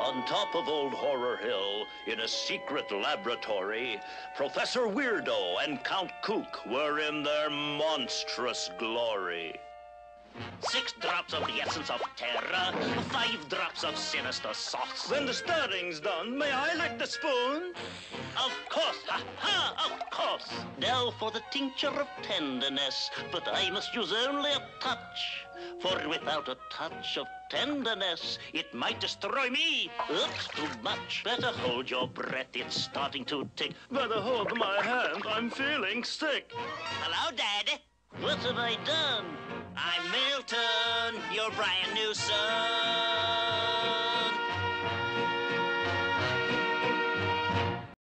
On top of Horrible Hill, in a secret laboratory, Professor Weirdo and Count Kook were in their monstrous glory. Six drops of the essence of terror, five drops of sinister sauce. When the stirring's done, may I lick the spoon? Of course, course. Now for the tincture of tenderness, but I must use only a touch. For without a touch of tenderness, it might destroy me. Oops, too much. Better hold your breath, it's starting to tick. Better hold my hand, I'm feeling sick. Hello, Dad. What have I done? I'm Milton, your brand new son.